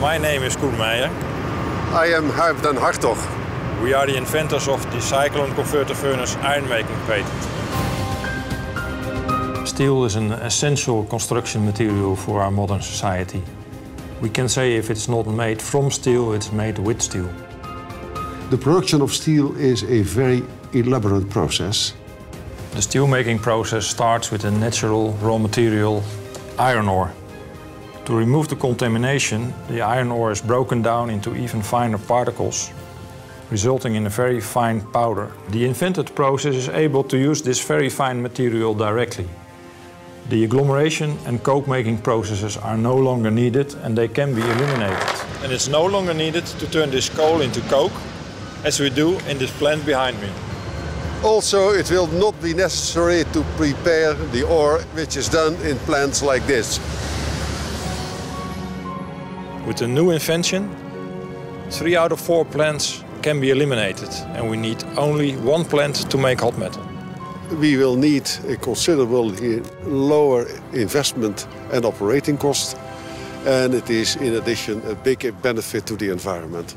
My name is Koen Meijer. I am Huib den Hartog. We are the inventors of the cyclone converter furnace ironmaking patent. Steel is an essential construction material for our modern society. We can say if it's not made from steel, it's made with steel. The production of steel is a very elaborate process. The steelmaking process starts with a natural raw material, iron ore. To remove the contamination, the iron ore is broken down into even finer particles, resulting in a very fine powder. The invented process is able to use this very fine material directly. The agglomeration and coke making processes are no longer needed and they can be eliminated. And it's no longer needed to turn this coal into coke, as we do in this plant behind me. Also, it will not be necessary to prepare the ore, which is done in plants like this. With the new invention, three out of four plants can be eliminated and we need only one plant to make hot metal. We will need a considerably lower investment and operating cost and it is in addition a big benefit to the environment.